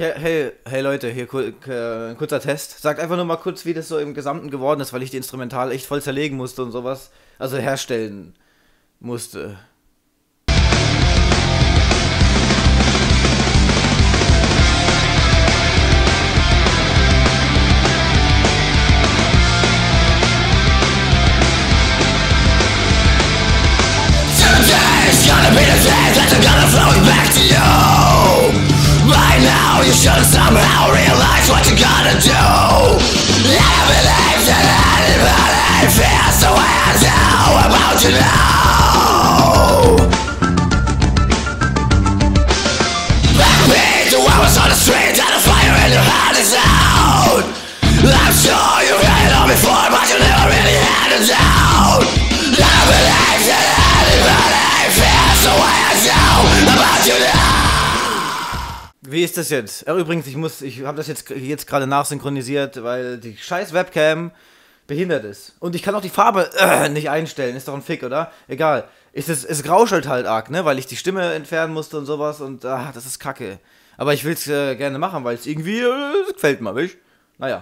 Okay, hey, hey Leute, hier äh, kurzer Test. Sagt einfach nur mal kurz, wie das so im Gesamten geworden ist, weil ich die Instrumental echt voll zerlegen musste und sowas. Also herstellen musste. Today's gonna be the day that I'm gonna flow By now you should somehow realize what you gotta do? I believe that anybody. Feels the way I do about you now. Backbeat, I was on the street and the fire in your heart is out Wie ist das jetzt? Äh, übrigens, ich muss, ich habe das jetzt, jetzt gerade nachsynchronisiert, weil die scheiß Webcam behindert ist. Und ich kann auch die Farbe äh, nicht einstellen. Ist doch ein Fick, oder? Egal. Ist es, es grauschelt halt arg, ne? Weil ich die Stimme entfernen musste und sowas und ah, das ist kacke. Aber ich will es äh, gerne machen, weil es irgendwie äh, gefällt mir, weißt? Naja.